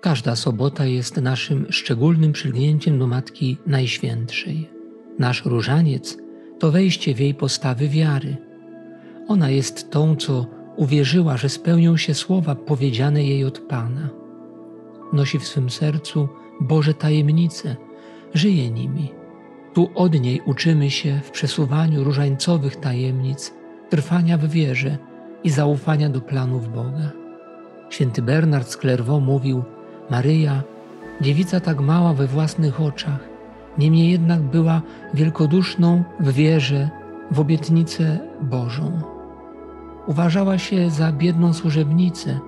Każda sobota jest naszym szczególnym przylgnięciem do Matki Najświętszej. Nasz różaniec to wejście w jej postawy wiary. Ona jest tą, co uwierzyła, że spełnią się słowa powiedziane jej od Pana. Nosi w swym sercu Boże tajemnice, żyje nimi. Tu od niej uczymy się w przesuwaniu różańcowych tajemnic, trwania w wierze i zaufania do planów Boga. Święty Bernard z Clairvaux mówił: Maryja, dziewica tak mała we własnych oczach, niemniej jednak była wielkoduszną w wierze w obietnicę Bożą. Uważała się za biedną służebnicę,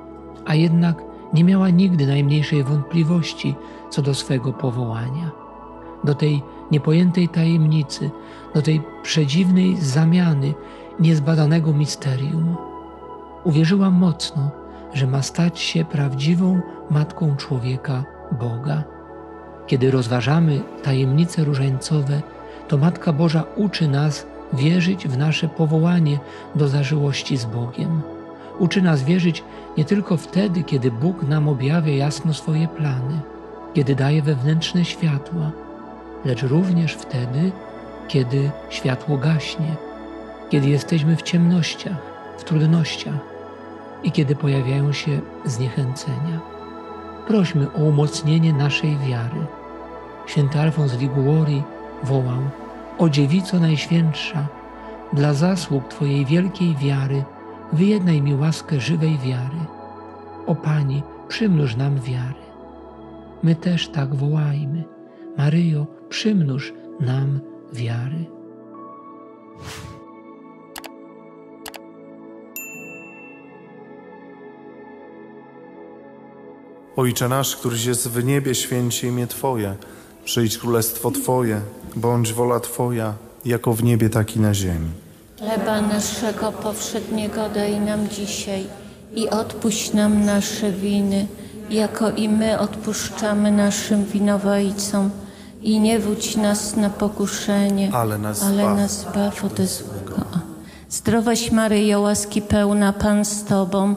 a jednak nie miała nigdy najmniejszej wątpliwości co do swego powołania. Do tej niepojętej tajemnicy, do tej przedziwnej zamiany niezbadanego misterium. Uwierzyła mocno, że ma stać się prawdziwą matką człowieka Boga. Kiedy rozważamy tajemnice różańcowe, to Matka Boża uczy nas wierzyć w nasze powołanie do zażyłości z Bogiem. Uczy nas wierzyć nie tylko wtedy, kiedy Bóg nam objawia jasno swoje plany, kiedy daje wewnętrzne światła, lecz również wtedy, kiedy światło gaśnie, kiedy jesteśmy w ciemnościach, w trudnościach i kiedy pojawiają się zniechęcenia. Prośmy o umocnienie naszej wiary. Święty Alfons Liguori wołał: O dziewico najświętsza, dla zasług Twojej wielkiej wiary, wyjednaj mi łaskę żywej wiary. O Pani, przymnóż nam wiary. My też tak wołajmy. Maryjo, przymnóż nam wiary. Ojcze nasz, któryś jest w niebie, święci imię Twoje. Przyjdź królestwo Twoje, bądź wola Twoja, jako w niebie, tak i na ziemi. Chleba naszego powszedniego daj nam dzisiaj i odpuść nam nasze winy, jako i my odpuszczamy naszym winowajcom. I nie wódź nas na pokuszenie, Ale nas ale zbaw. nas zbaw ode złego. Zdrowaś Maryjo, łaski pełna, Pan z Tobą,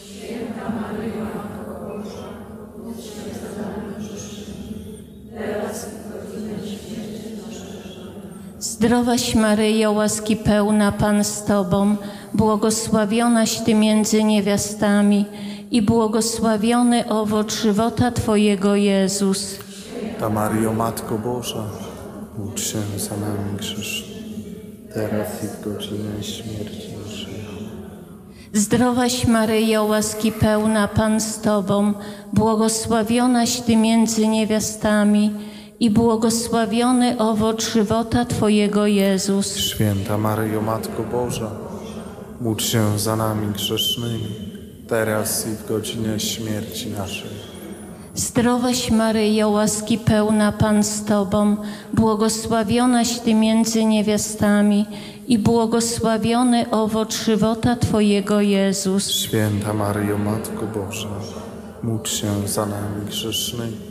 Zdrowaś Maryjo, łaski pełna, Pan z Tobą, błogosławionaś Ty między niewiastami i błogosławiony owoc żywota Twojego Jezus. Ta Mario, Matko Boża, módl się za nami teraz i w godzinę śmierci naszej. Zdrowaś Maryjo, łaski pełna, Pan z Tobą, błogosławionaś Ty między niewiastami i błogosławiony owoc żywota Twojego Jezus. Święta Maryjo, Matko Boża, módl się za nami grzesznymi, teraz i w godzinę śmierci naszej. Zdrowaś Maryjo, łaski pełna, Pan z Tobą, błogosławionaś Ty między niewiastami i błogosławiony owoc żywota Twojego Jezus. Święta Maryjo, Matko Boża, módl się za nami grzesznymi,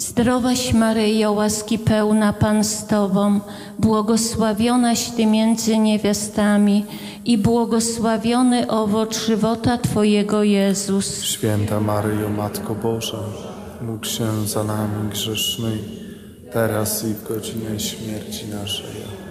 Zdrowaś Maryjo, łaski pełna, Pan z Tobą, błogosławionaś Ty między niewiastami i błogosławiony owoc żywota Twojego Jezus. Święta Maryjo, Matko Boża, módl się za nami grzesznymi, teraz i w godzinę śmierci naszej.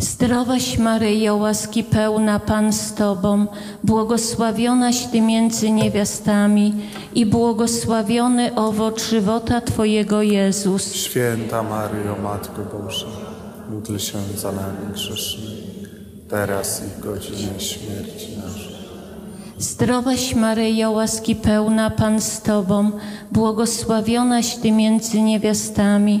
Zdrowaś Maryjo, łaski pełna, Pan z Tobą, błogosławionaś Ty między niewiastami i błogosławiony owoc żywota Twojego Jezus. Święta Maryjo, Matko Boża, módl się za nami grzesznymi, teraz i w godzinę śmierci naszej. Zdrowaś Maryjo, łaski pełna Pan z Tobą, błogosławionaś Ty między niewiastami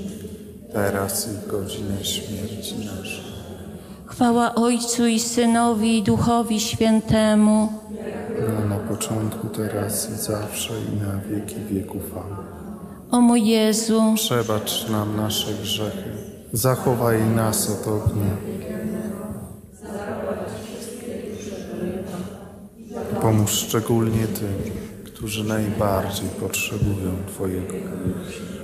teraz i w godzinę śmierci naszej. Chwała Ojcu i Synowi i Duchowi Świętemu. No, na początku, teraz i zawsze i na wieki wieków. Amen. O mój Jezu, Przebacz nam nasze grzechy, zachowaj nas od ognia. Pomóż szczególnie tym, którzy najbardziej potrzebują Twojego miłosierdzia.